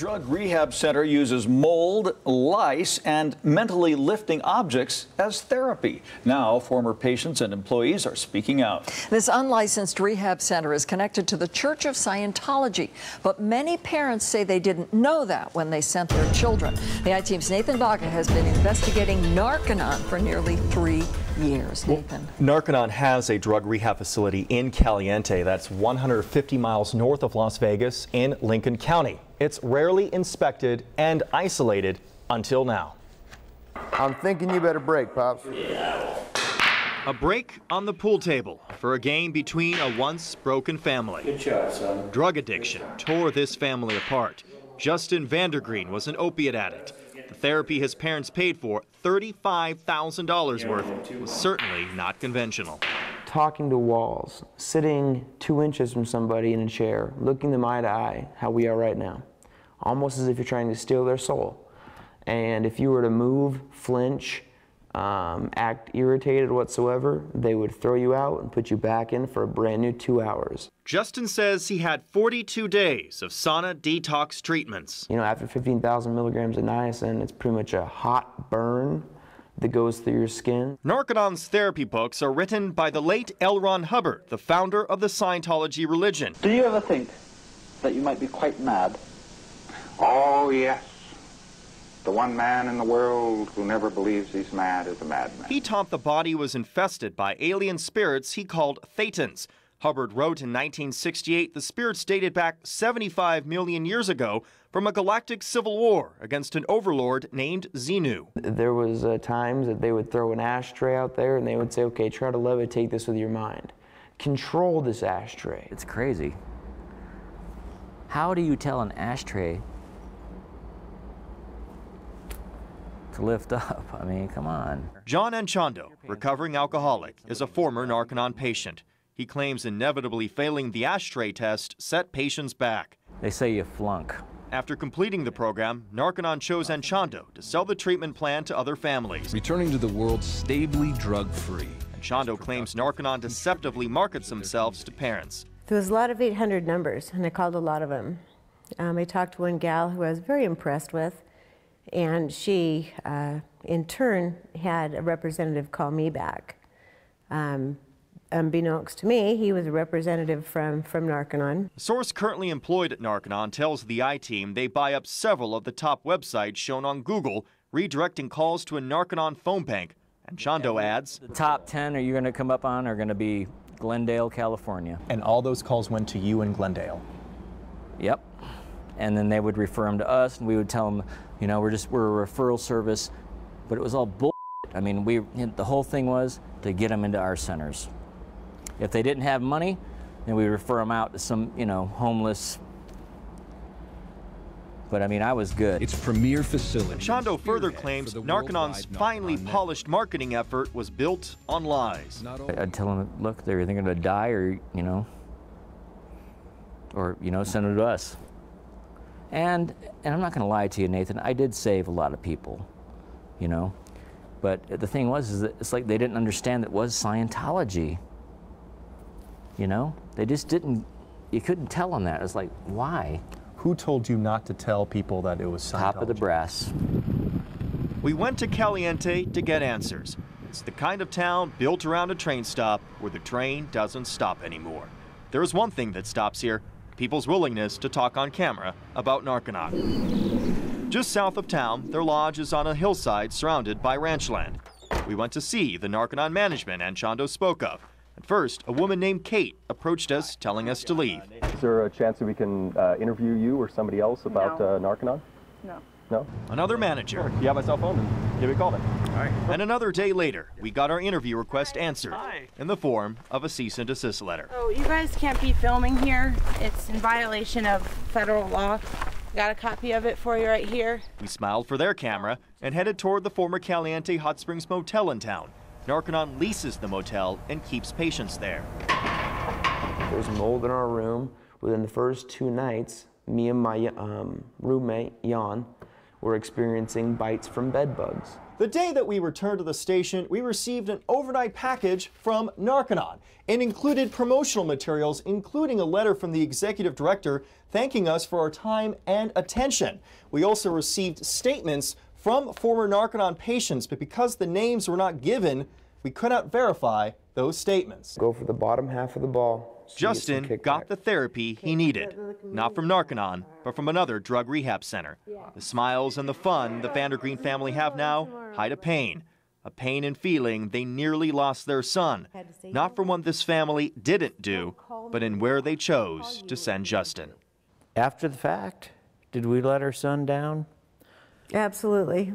Drug rehab center uses mold, lice, and mentally lifting objects as therapy. Now, former patients and employees are speaking out. This unlicensed rehab center is connected to the Church of Scientology, but many parents say they didn't know that when they sent their children. The I-Team's Nathan Baca has been investigating Narconon for nearly three years. Nathan. Well, Narconon has a drug rehab facility in Caliente that's 150 miles north of Las Vegas in Lincoln County. It's rarely inspected and isolated until now. I'm thinking you better break, Pops. A break on the pool table for a game between a once broken family. Good job, son. Drug addiction tore this family apart. Justin Vandergreen was an opiate addict. The therapy his parents paid for, $35,000 worth, was certainly not conventional. Talking to walls, sitting two inches from somebody in a chair, looking them eye to eye, how we are right now almost as if you're trying to steal their soul. And if you were to move, flinch, um, act irritated whatsoever, they would throw you out and put you back in for a brand new two hours. Justin says he had 42 days of sauna detox treatments. You know, after 15,000 milligrams of niacin, it's pretty much a hot burn that goes through your skin. Narconon's therapy books are written by the late L. Ron Hubbard, the founder of the Scientology religion. Do you ever think that you might be quite mad Oh, yes. The one man in the world who never believes he's mad is a madman. He taught the body was infested by alien spirits he called Thetans. Hubbard wrote in 1968 the spirits dated back 75 million years ago from a galactic civil war against an overlord named Xenu. There was uh, times that they would throw an ashtray out there and they would say, okay, try to levitate this with your mind. Control this ashtray. It's crazy. How do you tell an ashtray to lift up. I mean, come on. John Anchondo, recovering alcoholic, is a former Narconon patient. He claims inevitably failing the ashtray test set patients back. They say you flunk. After completing the program, Narconon chose Anchondo to sell the treatment plan to other families. Returning to the world stably drug-free. Anchondo claims Narconon deceptively markets themselves to parents. There was a lot of 800 numbers, and I called a lot of them. Um, I talked to one gal who I was very impressed with. And she, uh, in turn, had a representative call me back. Um, unbeknownst to me, he was a representative from, from Narconon. A source currently employed at Narconon tells the I-Team they buy up several of the top websites shown on Google, redirecting calls to a Narconon phone bank. Anchondo adds, The top 10 are you going to come up on are going to be Glendale, California. And all those calls went to you in Glendale? Yep. And then they would refer them to us, and we would tell them, you know, we're just we're a referral service, but it was all bull. I mean, we the whole thing was to get them into our centers. If they didn't have money, then we refer them out to some, you know, homeless. But I mean, I was good. It's premier facility. Chondo further claims Narconon's finely polished marketing effort was built on lies. I'd tell them, look, they're either going to die or, you know, or, you know, send them to us. And, and I'm not going to lie to you, Nathan, I did save a lot of people, you know. But the thing was, is that it's like they didn't understand that it was Scientology. You know, they just didn't. You couldn't tell them that. It's like, why? Who told you not to tell people that it was Scientology? Top of the brass. We went to Caliente to get answers. It's the kind of town built around a train stop where the train doesn't stop anymore. There is one thing that stops here people's willingness to talk on camera about Narconon. Just south of town, their lodge is on a hillside surrounded by ranch land. We went to see the Narconon management Anchondo spoke of. At first, a woman named Kate approached us, telling us to leave. Is there a chance that we can uh, interview you or somebody else about no. uh, Narconon? No. No? Another manager. You have my cell phone? Then give me a call then. All right. And another day later, we got our interview request answered Hi. in the form of a cease and desist letter. Oh, you guys can't be filming here. It's in violation of federal law. Got a copy of it for you right here. We smiled for their camera and headed toward the former Caliente Hot Springs Motel in town. Narconon leases the motel and keeps patients there. There's mold in our room. Within the first two nights, me and my um, roommate, Jan, were experiencing bites from bed bugs. The day that we returned to the station, we received an overnight package from Narconon and included promotional materials, including a letter from the executive director thanking us for our time and attention. We also received statements from former Narconon patients, but because the names were not given, we could not verify those statements. Go for the bottom half of the ball. so you get some Justin kickback. got the therapy he needed, not from Narconon, but from another drug rehab center. The smiles and the fun the Vandergreen family have now hide a pain, a pain and feeling they nearly lost their son, not from what this family didn't do, but in where they chose to send Justin. After the fact, did we let our son down? Absolutely.